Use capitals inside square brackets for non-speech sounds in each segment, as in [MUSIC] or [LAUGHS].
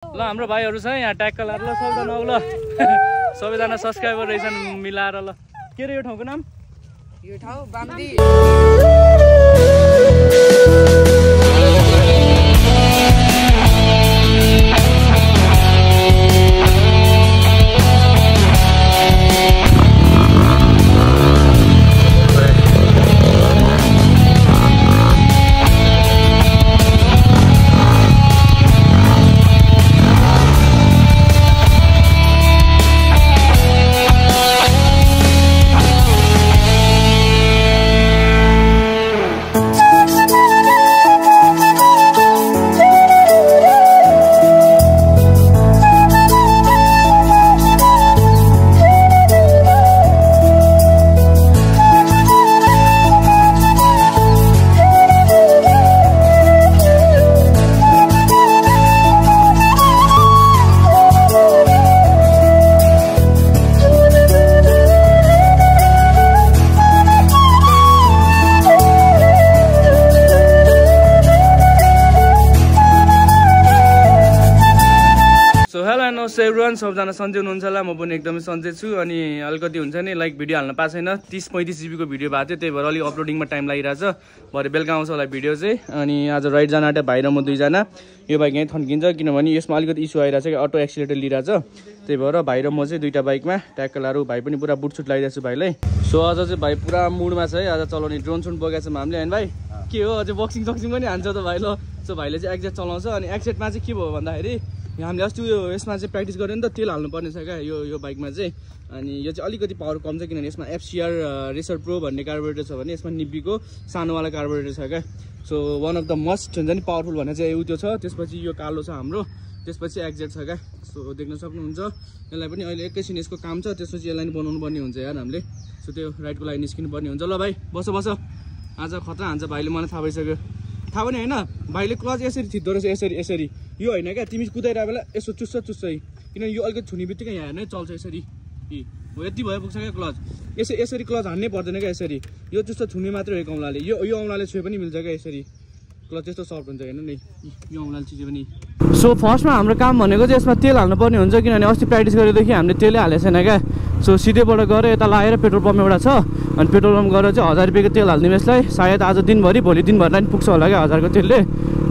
ल हाम्रो भाइहरू छ यहाँ ट्याक्क लाएर ल सबैजना ल। सबैजना सब्सक्राइबर रहेछन् मिलाएर ल। के अरे यो ठाउँको नाम? यो ठाउँ सबजना सन्चै हुनुहुन्छ होला म पनि एकदमै सन्चै छु। अनि अलिकति हुन्छ नि लाइक भिडियो हाल्न पाएको छैन। तिस पैँतिस जिबीको भिडियो भएको थियो त्यही भएर अलिक अपलोडिङमा टाइम लागिरहेछ। भरे बेलुका आउँछ होला भिडियो चाहिँ। अनि आज राइड जान आँट्यो भाइ र म दुईजना। यो बाइक यहीँ थन्किन्छ किनभने यसमा अलिकति इस्यु आइरहेको छ कि अटो एक्सिलेटर लिइरहेछ। त्यही भएर भाइ र म चाहिँ दुइटा बाइकमा ट्याक्कलाहरू भाइ पनि पुरा बुटसुट लगाइरहेको छु भाइलाई। सो आज चाहिँ भाइ पुरा मुडमा छ है। आज चलाउने ड्रोन सुन बोकेको छौँ हामीले होइन भाइ? के हो? अझै बक्सिङ सक्सिङ पनि हान्छ त भाइ ल। सो भाइले चाहिँ एक्जेट चलाउँछ। अनि एक्जेटमा चाहिँ के भयो भन्दाखेरि यहाँ हामीले अस्ति उयो यसमा चाहिँ प्र्याक्टिस गऱ्यो नि त तेल हाल्नुपर्ने छ क्या यो यो बाइकमा चाहिँ। अनि यो चाहिँ अलिकति पावर कम छ किनभने यसमा एफसिआर रेसर प्रो भन्ने कार्बोरेटर छ भने यसमा निब्बीको सानोवाला कार्बोरेटर छ क्या। So one of the must हुन्छ नि पावरफुल भन्ने चाहिँ यो त्यो छ। त्यसपछि यो कालो छ हाम्रो। त्यसपछि एक्जेट छ क्या। सो देख्न सक्नुहुन्छ। यसलाई पनि अहिले एकैछिन यसको काम छ। त्यसपछि यसलाई पनि बनाउनु पर्ने हुन्छ यार हामीले। सो त्यो राइडको लागि निस्किनु पर्ने हुन्छ। ल भाइ बस बस। आज खतरा हान्छ भाइले। मलाई थाहा भइसक्यो। थाहा पनि होइन। भाइले क्लच यसरी थिच्दो रहेछ यसरी यसरी। यो होइन क्या? तिमी कुदाइरहेको बेला यसो चुस्छ चुस्छ है। किनभने यो अलिकति छुने बित्तिकै यहाँ हेर्नै चल्छ यसरी। हो यति भयो पुग्छ क्या क्लच। यसरी यसरी क्लच हान्नै पर्दैन क्या यसरी। यो त्यस्तो छुने मात्रै हो एक औँलाले। यो यो औँलाले छुए पनि मिल्छ क्या यसरी। सो फर्स्टमा हाम्रो काम भनेको चाहिँ यसमा तेल हाल्नुपर्ने हुन्छ किनभने अस्ति प्र्याक्टिस गरेदेखि हामीले तेलै हालेको छैन क्या। सो सिधैबाट गएर यता लगाएर पेट्रोल पम्प एउटा छ। अनि पेट्रोल पम्प गएर चाहिँ हजार रुपियाँको तेल हालिदिउँ यसलाई। सायद आज दिनभरि भोलि दिनभरिलाई पनि पुग्छ होला क्या हजारको तेलले।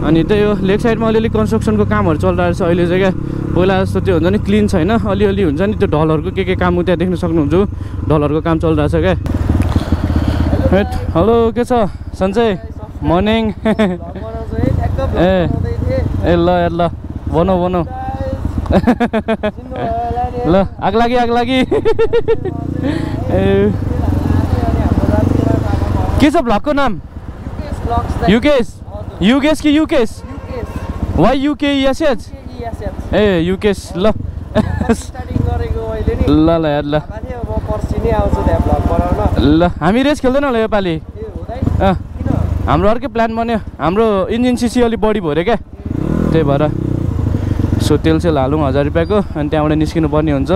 अनि त्यही हो लेग साइडमा अलिअलि कन्स्ट्रक्सनको कामहरू चलिरहेको छ अहिले चाहिँ क्या। पहिला जस्तो त्यो हुन्छ नि क्लिन छैन। अलिअलि हुन्छ नि त्यो ढलहरूको के के काम त्यहाँ देख्न सक्नुहुन्छ। ढलहरूको काम चलिरहेको छ क्या। हेट हेलो के छ? सन्चै मर्निङ ए ए ल ए ल बनाऊ बनाऊ ल आग लागि आग लागि ए के छ भ्लगको नाम युकेश युकेश कि Yukesh Y U K S H ए युकेश ल ल ल यार ल ल हामी रेस खेल्दैन होला योपालि अँ हाम्रो अर्कै प्लान बन्यो। हाम्रो इन्जिन सिसी अलिक बढी अरे क्या। त्यही भएर सो तेल सेल हालौँ हजार रुपियाँको अनि त्यहाँबाट निस्किनु पर्ने हुन्छ।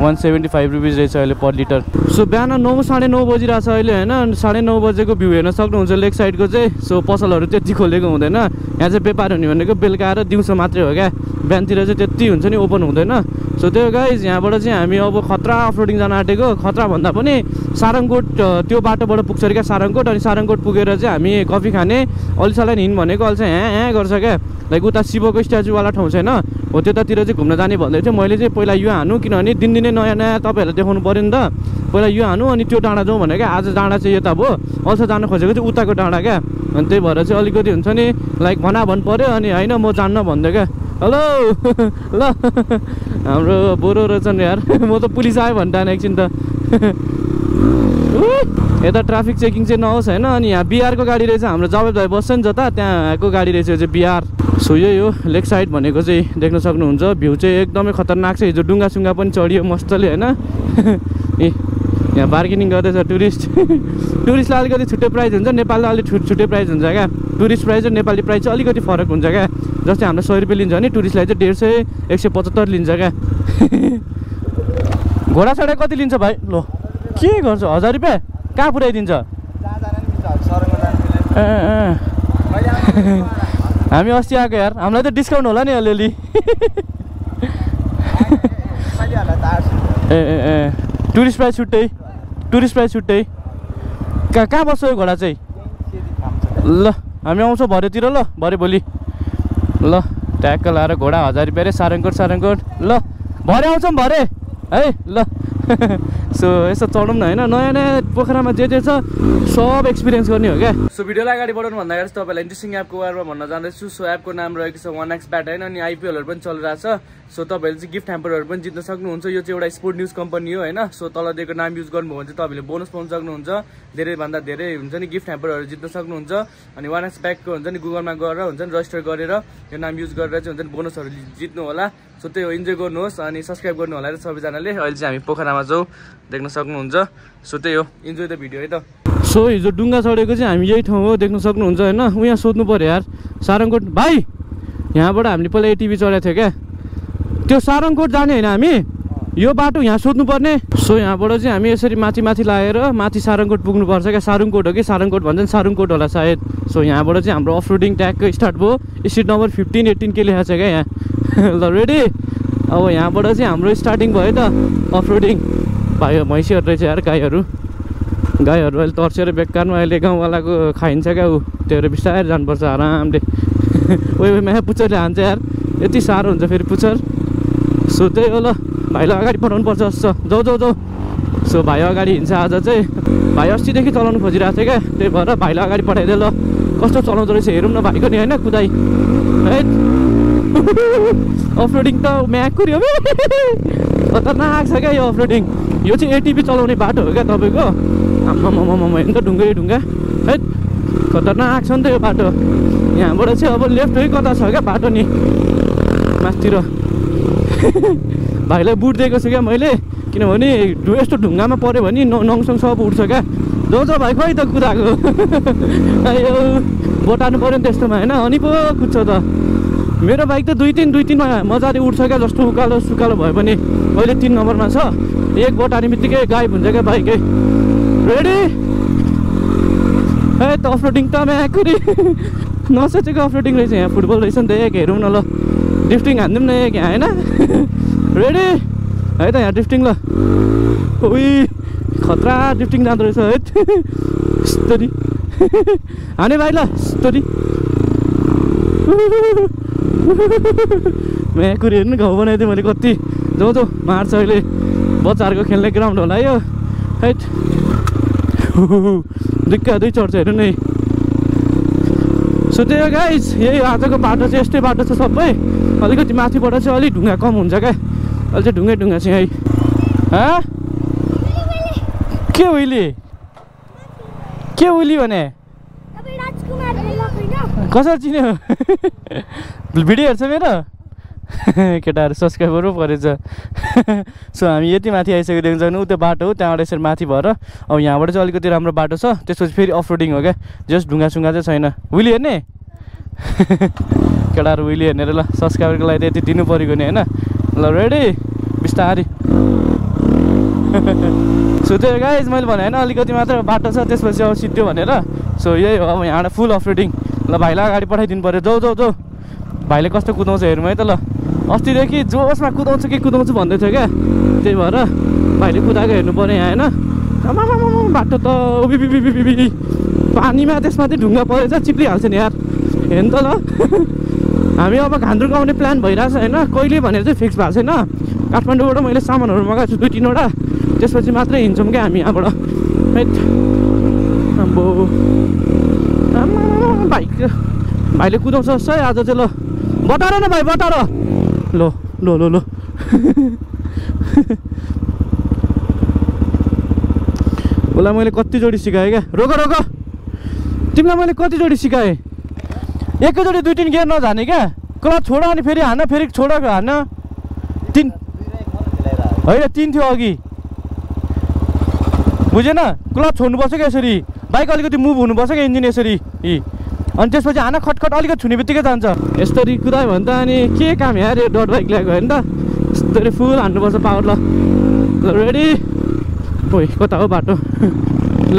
वान सेभेन्टी फाइभ रुपिज रहेछ अहिले पर लिटर सो बिहान नौ साढे नौ बजिरहेको छ अहिले होइन? साढे नौ बजेको भ्यू हेर्न सक्नुहुन्छ लेग साइडको चाहिँ। सो पसलहरू त्यति खोलेको हुँदैन। यहाँ चाहिँ व्यापार हुने भनेको बेलुका आएर दिउँसो मात्रै हो क्या। बिहानतिर चाहिँ त्यति हुन्छ नि ओपन हुँदैन। सो त्यो गाइज यहाँबाट चाहिँ हामी अब खतरा अफरोडिङ जान आँटेको। खतरा भन्दा पनि सारङकोट त्यो बाटोबाट पुग्छ अरे क्या सारङकोट अनि सारङकोट पुगेर चाहिँ हामी कफी खाने अलिसालाई हिँड भनेको अहिले चाहिँ ह्या ह्या गर्छ क्या। लाइक उता शिवको स्ट्याचुवाला ठाउँ छैन? हो त्यतातिर चाहिँ घुम्न जाने भन्दै थियो। मैले चाहिँ पहिला यो हानु किनभने दिनदिनै नयाँ नयाँ तपाईँहरूलाई देखाउनु पऱ्यो नि त। पहिला यो हानु अनि त्यो डाँडा जाउँ भनेको आज डाँडा चाहिँ यता भयो। अल्छा जानु खोजेको चाहिँ उताको डाँडा क्या। अनि त्यही भएर चाहिँ अलिकति हुन्छ नि लाइक भना भन् पऱ्यो अनि होइन म जान्न भन्दै क्या। हेलो ल हाम्रो बोरो रहेछन् यार। [LAUGHS] म त पुलिस आयो भन्टान एकछिन त। [LAUGHS] यता ट्राफिक चेकिङ चाहिँ नहोस् होइन? अनि यहाँ बिहारको गाडी रहेछ हाम्रो जवाब भाइ बस्छ नि जता त्यहाँको गाडी रहेछ चाहिँ बिहार सो यही हो लेग साइड भनेको चाहिँ देख्न सक्नुहुन्छ। भ्यू चाहिँ एकदमै खतरनाक छ हिजो डुङ्गा सुङ्गा पनि चढियो मस्तले होइन? [LAUGHS] ए यहाँ बार्गेनिङ गर्दैछ टुरिस्ट टुरिस्टलाई [LAUGHS] अलिकति छुट्टै प्राइस हुन्छ नेपाललाई अलिक छुट छुट्टै प्राइस हुन्छ क्या। टुरिस्ट प्राइस र नेपाली प्राइस चाहिँ अलिकति फरक हुन्छ क्या। जस्तै हाम्रो सय रुपियाँ लिन्छ भने टुरिस्टलाई चाहिँ डेढ सय एक सय पचहत्तर लिन्छ क्या। [LAUGHS] घोडा चढाइ कति लिन्छ भाइ? लो। के गर्छ? हजार रुपियाँ? कहाँ पुऱ्याइदिन्छ? [LAUGHS] हामी अस्ति आएको यार। हामीलाई त डिस्काउन्ट होला नि अलिअलि। [LAUGHS] ए ए ए। टुरिस्ट प्राइस छुट्टै। टुरिस्ट प्राइस छुट्टै। कहाँ कहाँ बस्छ यो घोडा चाहिँ? ल हामी आउँछौँ भरेतिर ल भरे भोलि। ल ट्याक्क लाएर घोडा हजार रुपियाँ अरे सारङकोट सारङकोट ल भरे आउँछौँ भरे। है ल। [LAUGHS] सो यसो चढौँ न होइन? नयाँ नयाँ पोखरामा जे जे छ सब एक्सपिरियन्स गर्ने हो क्या? सो भिडियोलाई अगाडि बढाउनु भन्दाखेरि चाहिँ तपाईँलाई इन्ट्रेस्टिङ एपको बारेमा भन्न जाँदैछु। सो एपको नाम रहेको छ वान एक्स ब्याट होइन? अनि आइपिएलहरू पनि चलिरहेको छ सो तपाईँहरूले चाहिँ गिफ्ट ह्याम्परहरू पनि जित्न सक्नुहुन्छ। यो चाहिँ एउटा स्पोर्ट न्युज कम्पनी हो होइन? सो तल दिएको नाम युज गर्नुभयो भने चाहिँ तपाईँले बोनस पाउन सक्नुहुन्छ। धेरैभन्दा धेरै हुन्छ नि गिफ्ट ह्याम्परहरू जित्न सक्नुहुन्छ। अनि वान एक्स ब्यागको हुन्छ नि गुगलमा गएर हुन्छ नि रजिस्टर गरेर यो नाम युज गरेर चाहिँ हुन्छ नि बोनसहरू जित्नु होला। सो त्यही हो इन्जोय गर्नुहोस् अनि सब्सक्राइब गर्नु होला सबैजनाले। अहिले चाहिँ हामी पोखरामा छौँ देख्न सक्नुहुन्छ। सो त्यही हो इन्जोय द भिडियो है त। सो हिजो डुङ्गा चढेको चाहिँ हामी यही ठाउँ हो देख्न सक्नुहुन्छ होइन। उहाँ सोध्नु पऱ्यो यार सारङकोट भाइ यहाँबाट हामीले पहिला एटिभी चढेको थियो क्या। त्यो सारङकोट जाने होइन हामी? यो बाटो यहाँ सोध्नुपर्ने। सो यहाँबाट चाहिँ हामी यसरी माथि माथि लागेर माथि सारङकोट पुग्नुपर्छ क्या। सारुङकोट हो कि सारङकोट भन्छ नि सारुङकोट होला सायद। सो यहाँबाट चाहिँ हाम्रो अफ रोडिङ ट्यागको स्टार्ट भयो। सिट नम्बर फिफ्टिन एट्टिन के लेखाएको छ क्या यहाँ। [LAUGHS] ल रेडी अब यहाँबाट चाहिँ हाम्रो स्टार्टिङ भयो त अफ रोडिङ भाइ भैँसीहरू रहेछ यार गाईहरू। गाईहरू अहिले तर्सेर बेकारमा अहिले गाउँवालाको खाइन्छ क्या ऊ। त्योहरू बिस्तारै जानुपर्छ आरामले। [LAUGHS] ओइ म्या पुच्छरले हान्छ यार। यति साह्रो हुन्छ फेरि पुच्छर। सो त्यही हो ल। भाइलाई अगाडि पठाउनु पर्छ जस्तो जाउ जाउ जाउ सो भाइ अगाडि हिँड्छ आज चाहिँ। भाइ अस्तिदेखि चलाउनु खोजिरहेको थियो क्या। त्यही भएर भाइलाई अगाडि पठाइदियो ल। कस्तो चलाउँदो रहेछ हेरौँ न भाइको नि होइन कुदाइ है? [LAUGHS] अफरोडिङ त म्याकुरी हो [LAUGHS] खतरनाक छ क्या यो अफरोडिङ यो चाहिँ एटिपी चलाउने बाटो हो क्या तपाईँको? आम्मामामा हेर्नु त ढुङ्गै ढुङ्गा है खतरनाक छ नि त यो बाटो। यहाँबाट चाहिँ अब लेफ्ट है कता छ क्या बाटो नि? मासतिर [LAUGHS] भाइलाई बुट दिएको छु क्या मैले। किनभने यस्तो ढुङ्गामा पऱ्यो भने नङसङ सब उठ्छ क्या। जाउ जाउ भाइ खोइ त कुदाएको। अयो बोटार्नु पऱ्यो नि त्यस्तोमा होइन? अनि पो कुद्छ त। मेरो बाइक त दुई तिन दुई तिनमा मजाले उठ्छ क्या जस्तो उकालो सुकालो भयो भने अहिले तिन नम्बरमा छ। एक बोटार्ने बित्तिकै गायब हुन्छ क्या बाइकै। रेडी ए त अफरोडिङ त म्याकुरी [LAUGHS] नसोचेको अफरोडिङ रहेछ यहाँ। फुटबल रहेछ नि त। एक हेरौँ न ल। ड्रिफ्टिङ हानिदिउँ न एक यहाँ होइन? [LAUGHS] रेडी है त यहाँ ड्रिफ्टिङ ल। उही खतरा ड्रिफ्टिङ जाँदो रहेछ है। [LAUGHS] यस्तरी हाने भाइ ल यस्तरी [LAUGHS] म्याकुरी हेर्नु घाउ बनाइदिएँ मैले कति जाउँ जाउँ मार्छ अहिले बच्चाहरूको खेल्ने ग्राउन्ड होला यो है। दुक्का दुई चढ्छ हेर्नु नै सो त्यही हो गाइज यही आजको बाटो चाहिँ यस्तै बाटो छ सबै अलिकति माथिबाट चाहिँ अलिक ढुङ्गा कम हुन्छ क्या अहिले चाहिँ ढुङ्गै ढुङ्गा चाहिँ है। हँ? के उहिले के उली भने कसरी चिन्यो भिडियो हेर्छ मेरो? [LAUGHS] केटाहरू सब्सक्राइबर पो परेछ [LAUGHS] सो हामी यति माथि आइसकेको भने ऊ त्यो बाटो हो त्यहाँबाट यसरी माथि भएर अब यहाँबाट चाहिँ अलिकति राम्रो बाटो छ त्यसपछि फेरि अफ रोडिङ हो क्या। जस्ट ढुङ्गा सुङ्गा चाहिँ छैन। विली हेर्ने? [LAUGHS] केटाहरू विली र ल सब्सक्राइबरको लागि त यति दिनु परेको नि होइन? ल रेडी बिस्तारी। सो त्यो गाइज मैले भने होइन अलिकति मात्र बाटो छ त्यसपछि अब सिद्धियो भनेर। सो यही हो अब यहाँबाट फुल अफ रोडिङ ल भाइलाई अगाडि पठाइदिनु पऱ्यो। जाउ जाउ जाउ भाइले कस्तो कुदाउँछ हेरौँ है त ल। अस्तिदेखि जोसमा कुदाउँछु कि कुदाउँछु भन्दै थियो क्या। त्यही भएर भाइले कुदाएको हेर्नु पऱ्यो यहाँ होइन? बाटो त उबिबिबिबिबि पानीमा त्यसमा चाहिँ ढुङ्गा परेछ चिप्लिहाल्छ नि यार। हेर्नु त ल। [LAUGHS] हामी अब घान्द्रुक आउने प्लान भइरहेछ होइन? कहिले भनेर चाहिँ फिक्स भएको छैन। काठमाडौँबाट मैले सामानहरू मगाएको छु दुई तिनवटा। त्यसपछि मात्रै हिँड्छौँ क्या हामी यहाँबाट। आम्मामामा, भाइक भाइले कुदाउँछ है आज चाहिँ ल। बटार न भाइ बटार लो लो लो लो। उसलाई मैले कतिचोटि सिकाएँ क्या? रोक रोक। तिमीलाई मैले कतिचोटि सिकाएँ? एकैचोटि दुई तिन गियर नजाने क्या? क्लच छोड अनि फेरि हान फेरि छोड हान तिन होइन तिन थियो अघि। बुझेन? क्लच छोड्नुपर्छ क्या यसरी? बाइक अलिकति मुभ हुनुपर्छ क्या इन्जिन यसरी? यी अनि त्यसपछि हाना खटखट अलिकति छुने बित्तिकै जान्छ। यस्तरी कुदायो भने त अनि के काम यार यो डट बाइक ल्याएको होइन त? यस्तरी फुल हान्नुपर्छ पावर ल। रेडी ओइ कता हो बाटो? ल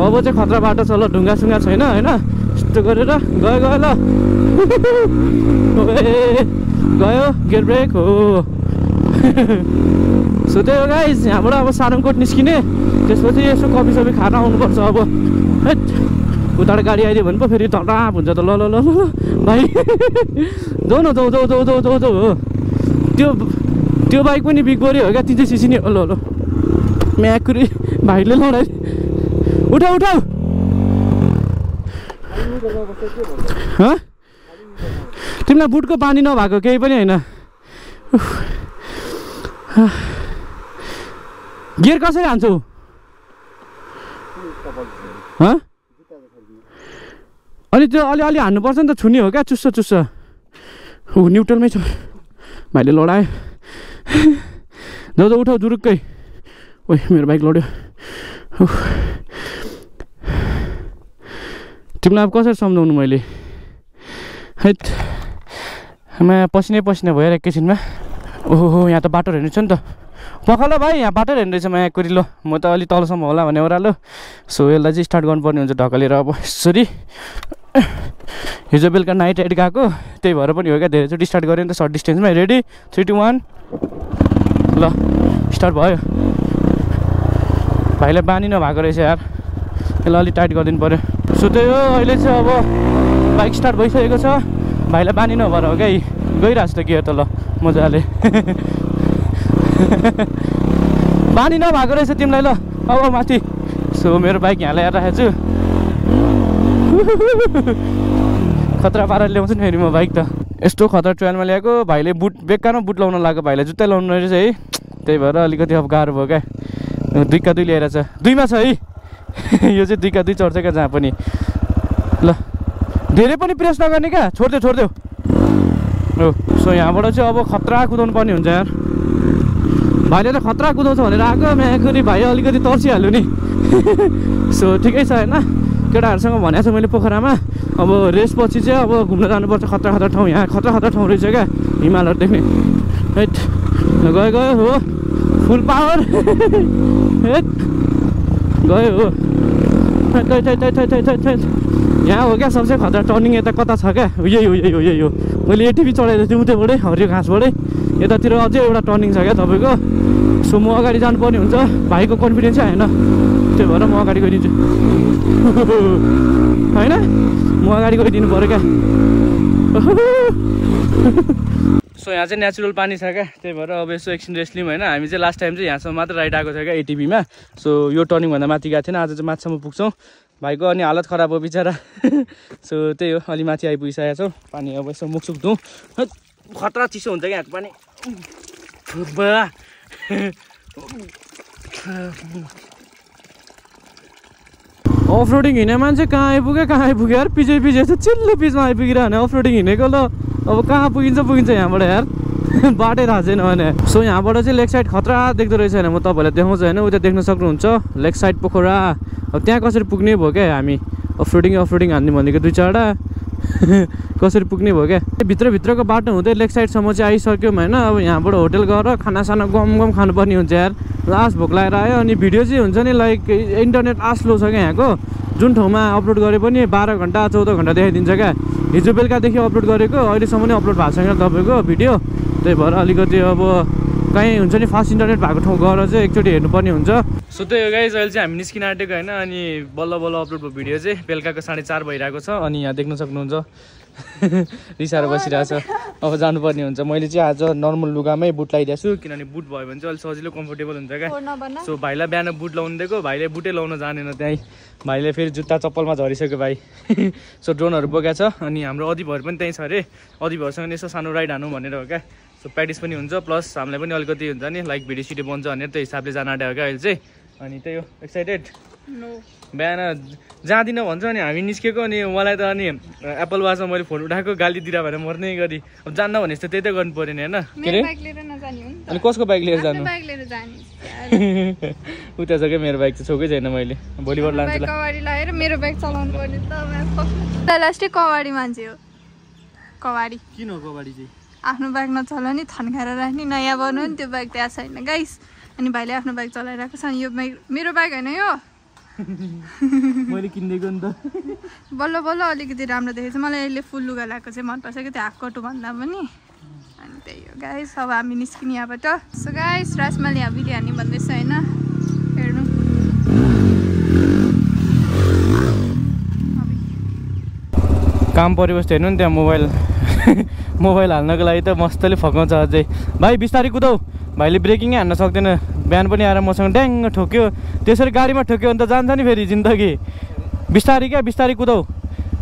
अब चाहिँ खतरा बाटो छ ल ढुङ्गा सुङ्गा छैन होइन? यस्तो गरेर गयो गयो ल। गयो गेट ब्रेक हो। सो त्यही हो गाइज यहाँबाट अब सारङकोट निस्किने? त्यसपछि यसो कफी सफी खान आउनुपर्छ अब। उताबाट गाडी आइदियो भने पो फेरि धडाप हुन्छ त ल ल ल ल भाइ। [LAUGHS] जाउ न जाउ जाउ जाउ जाउ जाउ हो। त्यो त्यो बाइक पनि बिग बोरी हो क्या? तिन चाहिँ सिसी नै ल ल। म्याकुरी भाइले लडाइ उठाउ उठाउ। [LAUGHS] तिमीलाई बुटको पानी नभएको केही पनि होइन? गियर कसरी हान्छौ? हँ अनि त्यो अलिअलि हान्नुपर्छ नि त छुनी हो क्या चुस्सो चुस्सो। ऊ न्युट्रलमै छ। भाइले लडायो। जाउ उठाउ जुरुक्कै। ओइ मेरो बाइक लड्यो। तिमीलाई अब कसरी सम्झाउनु मैले? हैट आमा पसिनै पसिना भयो एकैछिनमा। ओहो यहाँ त बाटो हेर्नु छ नि त। पखाल भाइ यहाँ बाटो हेर्नु रहेछ माया कुरी लो म त अलि तलसम्म होला भने ओह्रालो। सो यसलाई चाहिँ स्टार्ट गर्नुपर्ने हुन्छ ढकलेर अब। यसरी। हिजो बेलुका नाइट राइड गएको। त्यही भएर पनि हो क्या धेरैचोटि स्टार्ट गऱ्यो नि त सर्ट डिस्टेन्समा रेडी थ्री टू वान ल स्टार्ट भयो। भाइलाई बानी नभएको रहेछ यार। यसलाई अलिक टाइट गरिदिनु पऱ्यो सो हो अहिले चाहिँ अब बाइक स्टार्ट भइसकेको छ। भाइलाई बानी नभएर हो क्या। गइरहेको छ त गियर त ल मजाले। [LAUGHS] बानी नभएको रहेछ तिमीलाई ल। अब माथि। सो मेरो बाइक यहाँ ल्याएर राखेको छु। [LAUGHS] खतरा पाराले ल्याउँछु नि फेरि म बाइक त। यस्तो खतरा ट्रेलमा ल्याएको भाइले बुट बेकारमा बुट लाउन लाग्यो भाइलाई जुत्तै लाउनु रहेछ है। त्यही भएर अलिकति अब गाह्रो भयो क्या। दुईका दुई ल्याएर छ। दुईमा छ है? [LAUGHS] यो चाहिँ दुईका दुई चढ्छ क्या जहाँ पनि। ल। धेरै पनि प्रेस नगर्ने क्या। छोडिदेऊ छोडिदेऊ। हो सो यहाँबाट चाहिँ अब खतरा कुदाउनु पर्ने हुन्छ यार। भाइले त खतरा कुदाउँछ भनेर आएको म्याखेरि भाइ अलिकति तर्सिहाल्यो नि। [LAUGHS] सो ठिकै छ होइन। केटाहरूसँग भनेको छ मैले पोखरामा। अब रेसपछि चाहिँ अब घुम्न जानुपर्छ खतरा खतरा ठाउँ यहाँ खतरा खतरा ठाउँ रहेछ क्या हिमालहरू देख्ने। हेट गयो गयो हो। फुल पावर। हेट गयो हो। यहाँ हो क्या सबसे खतरा टर्निङ यता कता छ क्या? यही हो यही हो यही हो। मैले एटिभी चढाएको थिएँ उतैबाटै हरियो घाँसबाटै। यतातिर अझै एउटा टर्निङ छ क्या तपाईँको। सो म अगाडि जानुपर्ने हुन्छ। भाइको कन्फिडेन्सै आएन। त्यही भएर म अगाडि गइदिन्छु। [LAUGHS] होइन? म अगाडि गइदिनु पऱ्यो क्या। [LAUGHS] सो यहाँ चाहिँ नेचुरल पानी छ क्या। त्यही भएर अब यसो एकछिन रेस्ट लिउँ होइन? हामी चाहिँ लास्ट टाइम चाहिँ यहाँसम्म मात्र राइड आएको थियो क्या एटिभीमा सो यो टर्निङभन्दा माथि गएको थिएन आज चाहिँ माथिसम्म पुग्छौँ। भाइको अनि हालत खराब हो बिचरा। [LAUGHS] सो त्यही हो अलि माथि आइपुगिसकेको छौँ। पानी अब यसो मुखसुख धुँ खतरा चिसो हुन्छ क्या पानी। अफ रोडिङ हिँड्ने मान्छे कहाँ आइपुग्यो कहाँ आइपुग्यो यार पिछे पिछे चाहिँ चिल्लो पिचमा आइपुगिरह भने अफ रोडिङ हिँडेको ल अब कहाँ पुगिन्छ पुगिन्छ यहाँबाट यार बाटै थाहा छैन भने सो यहाँबाट चाहिँ लेग साइड खतरा देख्दो रहेछ भने म तपाईँलाई देखाउँछु होइन उता देख्न सक्नुहुन्छ लेग साइड पोखरा अब त्यहाँ कसरी पुग्ने भयो क्या हामी अफ रोडिङ अफ रोडिङ हान्ने भनेको दुई चारवटा [LAUGHS] कसरी पुग्ने भयो क्या? भित्रभित्रको बाटो हुँदै लेग साइडसम्म चाहिँ आइसक्यौँ होइन अब यहाँबाट होटेल गएर खानासाना गम गम खानुपर्ने हुन्छ यार। लास्ट भोक लागेर आयो अनि भिडियो चाहिँ हुन्छ नि लाइक इन्टरनेट आस्लो छ क्या यहाँको। जुन ठाउँमा अपलोड गरे पनि बाह्र घन्टा चौध घन्टा देखाइदिन्छ क्या। हिजो बेलुकादेखि अपलोड गरेको अहिलेसम्म नै अपलोड भएको छैन तपाईँको भिडियो। त्यही भएर अलिकति अब कहीँ हुन्छ नि फास्ट इन्टरनेट भएको ठाउँ गएर चाहिँ एकचोटि हेर्नुपर्ने हुन्छ। सो त्यही हो गाइज अहिले चाहिँ हामी निस्किन आँटेको होइन अनि बल्ल बल्ल अपलोड भयो भिडियो चाहिँ बेलुकाको साढे चार भइरहेको छ अनि यहाँ देख्न सक्नुहुन्छ। [LAUGHS] रिसाएर बसिरहेको छ। अब जानुपर्ने हुन्छ। मैले चाहिँ आज नर्मल लुगामै बुट लगाइदिएको छु किनभने बुट भयो भने चाहिँ अलिक सजिलो कम्फोर्टेबल हुन्छ क्या। सो भाइलाई बिहान बुट लाउनु दिएको भाइले बुटै लाउन जानेन त्यहीँ। भाइले फेरि जुत्ता चप्पलमा झरिसक्यो भाइ। [LAUGHS] सो ड्रोनहरू बोकेको छ अनि हाम्रो अधिभर पनि त्यहीँ छ अरे। अधिभरसँग यसो सानो राइड हानु भनेर हो क्या। सो प्र्याक्टिस पनि हुन्छ प्लस हामीलाई पनि अलिकति हुन्छ नि लाइक भिडियो सिडियो बन्छ भनेर त्यो हिसाबले जान आँट्यो क्या अहिले चाहिँ। अनि त्यही हो एक्साइटेड बिहान जाँदिनँ भन्छ अनि हामी निस्केको अनि मलाई त अनि एप्पल वाचमा मैले फोन उठाएको गाली दिएर भनेर मर्ने गरी। अब जान्न भने जस्तो त्यही त गर्नु पऱ्यो नि होइन? के अरे अनि कसको बाइक लिएर जानु? आफ्नो बाइक लिएर जाने [LAUGHS] उता छ क्या मेरो बाइक चाहिँ छोकै छैन मैले भोलिबाट लान्छु कवाडी मेरो बाइक चलाउनु पर्ने त [LAUGHS] लास्टै कवाडी मान्छे हो। कवाडी। किन हो कबाडी चाहिँ? आफ्नो बाइक नचलाउने थन्काएर राख्ने नयाँ बनाउने त्यो बाइक त्यहाँ छैन गाइस अनि भाइले आफ्नो बाइक चलाइरहेको छ अनि यो बाइक मेरो बाइक होइन यो? [LAUGHS] मैले किनिदिएको नि त। बल्ल बल्ल अलिकति राम्रो देखेको छ। मलाई यसले फुल लुगा लगाएको चाहिँ मनपर्छ कि त्यो हाफ कटु भन्दा पनि। अनि त्यही हो गाइस अब हामी निस्किने यहाँबाट। सो गाइस राजमाले यहाँ बिरयानी भन्दैछ होइन? हेर्नु। काम परिबस्छ हेर्नु नि त्यहाँ मोबाइल। [LAUGHS] मोबाइल हाल्नको लागि त मस्तले फकाउँछ अझै। भाइ बिस्तारै कुदाउ भाइले ब्रेकिङै हान्न सक्दैन। बिहान पनि आएर मसँग ड्याङ्ग ठोक्यो। त्यसरी गाडीमा ठोक्यो भने त जान्छ नि फेरि जिन्दगी। बिस्तारै क्या? बिस्तारै कुदाउ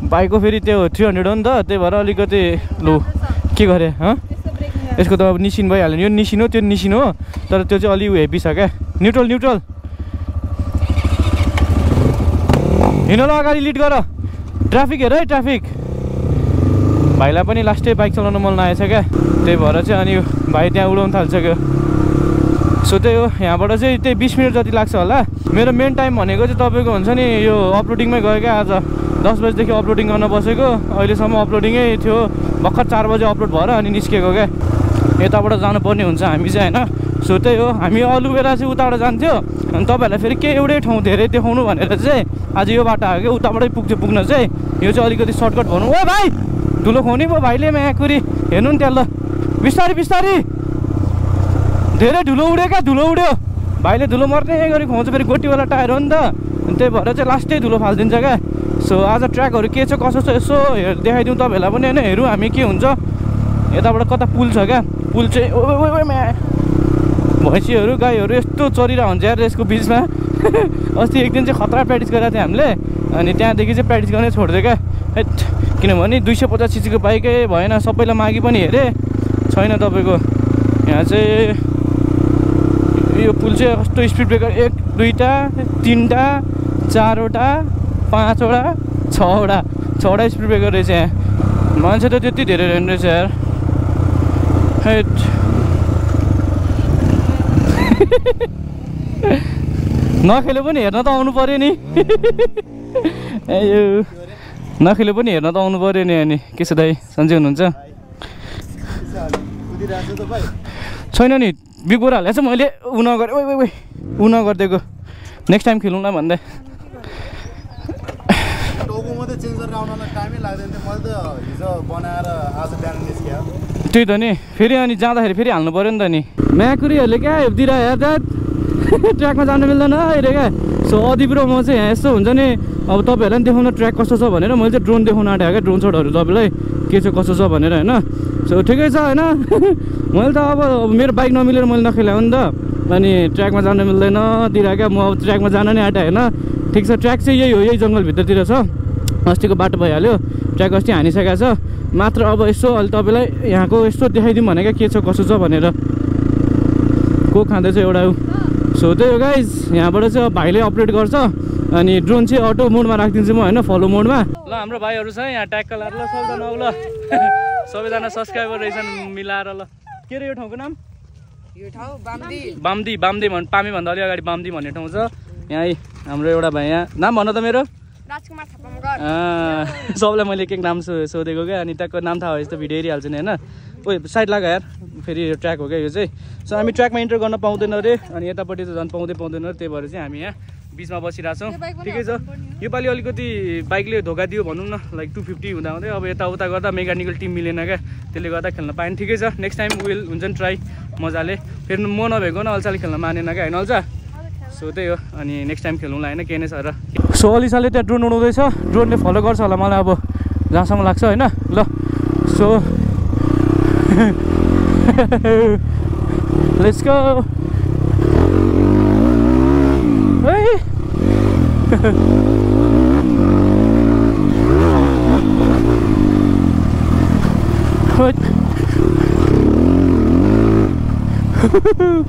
भाइको फेरि त्यो थ्री हन्ड्रेड हो नि त। त्यही भएर अलिकति लु के गरेँ हँ? यसको त अब निसिन भइहाल्यो यो निसिन हो त्यो निसिन हो। तर त्यो चाहिँ अलि हेभी छ क्या। Neutral neutral. हिँड ल अगाडि लिड गर। ट्राफिक हेर है ट्राफिक। भाइलाई पनि लास्टै बाइक चलाउनु मन लागेको छ क्या। त्यही भएर चाहिँ अनि भाइ त्यहाँ उडाउनु थालिसक्यो सो त्यही हो यहाँबाट चाहिँ त्यही बिस मिनट जति लाग्छ होला। मेरो मेन टाइम भनेको चाहिँ तपाईँको हुन्छ नि यो अपलोडिङमै गयो क्या आज। दस बजीदेखि अपलोडिङ गर्न बसेको। अहिलेसम्म अपलोडिङै थियो। भर्खर चार बजे अपलोड भएर अनि निस्केको क्या। यताबाट जानुपर्ने हुन्छ हामी चाहिँ होइन? सो त्यही हो हामी अलुबेला चाहिँ उताबाट जान्थ्यो। अनि तपाईँहरूलाई फेरि के एउटै ठाउँ धेरै देखाउनु भनेर चाहिँ आज यो बाटो आयो कि उताबाटै पुग्थ्यो पुग्न चाहिँ। यो चाहिँ अलिकति सर्टकट भनौँ। ओ भाइ! धुलो खुवाउने पो भाइले म्याकुरी हेर्नु नि त्यहाँ ल बिस्तारी बिस्तारी। धेरै धुलो उड्यो क्या धुलो उड्यो। भाइले धुलो मर्ने गरी खुवाउँछ फेरि गोटीवाला टायर हो नि त। त्यही भएर चाहिँ लास्टै धुलो फालिदिन्छ क्या। सो आज ट्र्याकहरू के छ कसो छ यसो हेर देखाइदिउँ तपाईँहरूलाई पनि होइन? हेरौँ हामी के हुन्छ। यताबाट कता पुल छ क्या? पुल चाहिँ ओ म्या। भैँसीहरू गाईहरू यस्तो चरिरहेको हुन्छ यार यसको बिचमा। [LAUGHS] अस्ति एक दिन चाहिँ खतरा प्र्याक्टिस गरेको थियो हामीले। अनि त्यहाँदेखि चाहिँ प्र्याक्टिस गर्नै छोडिदियो क्या। हैट किनभने दुई सय पचास सिसीको बाइकै भएन सबैलाई मागी पनि हेरेँ छैन तपाईँको। यहाँ चाहिँ यो पुल चाहिँ कस्तो स्पिड ब्रेकर? एक दुईवटा तिनवटा चारवटा पाँचवटा छवटा छवटा स्पिड ब्रेकर रहेछ यहाँ। मान्छे त त्यति धेरै रहेन रहेछ यार। हैट। [LAUGHS] नखेले पनि हेर्न त आउनु पऱ्यो नि। [LAUGHS] ए नखेले पनि हेर्न त आउनु पऱ्यो नि अनि। के छ दाइ? सन्चै हुनुहुन्छ? छैन नि। बिग बोर हालेको छ मैले। उ नगरेँ ओइ ओइ उ नगरिदिएको। नेक्स्ट टाइम भन्दै आज बिहान निस्क्यो त्यही त नि। फेरि अनि जाँदाखेरि फेरि हाल्नु पऱ्यो नि त नि। म्याकुरीहरूले क्या हेप्दिएर हेर्दा [LAUGHS] ट्र्याकमा जानु मिल्दैन। अहिले क्या सो र म चाहिँ यहाँ यस्तो हुन्छ नि अब तपाईँहरूलाई पनि देखाउन ट्र्याक कस्तो छ भनेर मैले चाहिँ ड्रोन देखाउन आँटेको क्या ड्रोन सटहरू तपाईँलाई के छ कस्तो छ भनेर होइन? सो ठिकै छ होइन? [LAUGHS] मैले त अब मेरो बाइक नमिलेर मैले नखेलाएको नि त। अनि ट्र्याकमा जानु मिल्दैन तिर क्या म अब ट्र्याकमा जान नै आँटेँ होइन? ठिक छ ट्र्याक चाहिँ यही हो यही जङ्गलभित्रतिर छ। अस्तिको बाटो भइहाल्यो। ट्र्याक अस्ति हानिसकेको छ। मात्र अब यसो अहिले तपाईँलाई यहाँको यस्तो देखाइदिउँ भनेको के छ कसो छ भनेर। को खाँदैछ एउटा सो त्यही हो गाइज यहाँबाट चाहिँ अब भाइले अपलोड गर्छ। अनि ड्रोन चाहिँ अटो मोडमा राखिदिन्छु म होइन? फलो मोडमा ल हाम्रो भाइहरू छ यहाँ ट्याक्क लाएर ल सबजना ल [LAUGHS] सबैजना सब्सक्राइबर रहेछन् मिलाएर ल। के अरे यो ठाउँको नाम? बाम्दी। बाम्दी भन् पामी भन्दा अलिक अगाडि बाम्दी भन्ने ठाउँ छ। यहाँ है हाम्रो एउटा भाइ यहाँ। नाम भन त मेरो। सबलाई मैले के नाम सो सोधेको क्या अनि ट्याकको नाम थाहा भएपछि त भिडियो हेरिहाल्छु नि होइन। ओ साइड लाग यार फेरि यो ट्र्याक हो क्या यो चाहिँ। सो हामी ट्र्याकमा इन्टर गर्न पाउँदैन अरे अनि यतापट्टि त झन् पाउँदै पाउँदैन अरे त्यही भएर चाहिँ हामी यहाँ बिचमा बसिरहेको छौँ ठिकै छ। योपालि अलिकति बाइकले धोका दियो भनौँ न लाइक टु फिफ्टी हुँदा हुँदै अब यताउता गर्दा मेकानिकल टिम मिलेन क्या त्यसले गर्दा खेल्न पाएन। ठिकै छ नेक्स्ट टाइम विल हुन्छ नि ट्राई मजाले। फेरि म नभएको न अल्छाले खेल्न मानेन क्या होइन अल्छा सो त्यही हो अनि नेक्स्ट टाइम खेलौँला होइन के नै छ र सो अलिसाले त्यहाँ ड्रोन उडाउँदैछ ड्रोनले फलो गर्छ होला मलाई अब जहाँसम्म लाग्छ होइन ल। सो [LAUGHS] लेट्स गो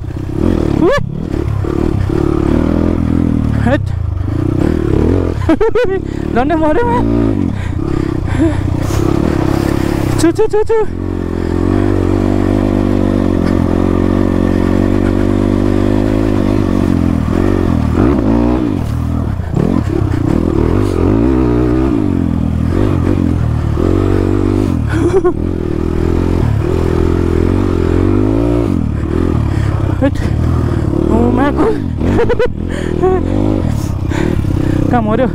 [LAUGHS] [LAUGHS] झन्डै मऱ्यो छु छु छु छु Oh my god. कहाँ मऱ्यो।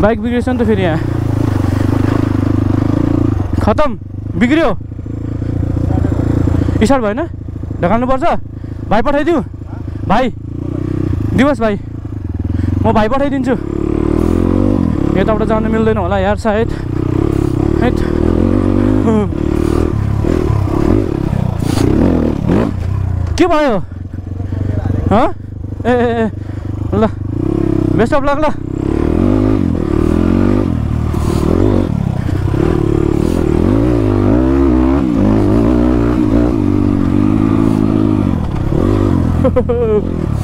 बाइक बिग्रेछ नि त फेरि यहाँ खतम बिग्रियो स्टार्ट भएन ढकाल्नुपर्छ भाइ पठाइदिउँ भाइ दिनुहोस् भाइ म भाइ पठाइदिन्छु। यताबाट जानु मिल्दैन होला यार सायद। हैट। के भयो? हँ? ए ए ल। बेस्ट अफ लक ल। सो [LAUGHS]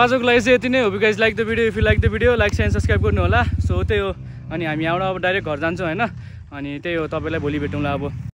आजको लागि चाहिँ यति नै हो। Guys like the video if you like the video like and subscribe गर्नु होला सो त्यही हो। अनि हामी यहाँबाट अब डाइरेक्ट घर जान्छौँ होइन? अनि त्यही हो तपाईँलाई भोलि भेटौँला अब।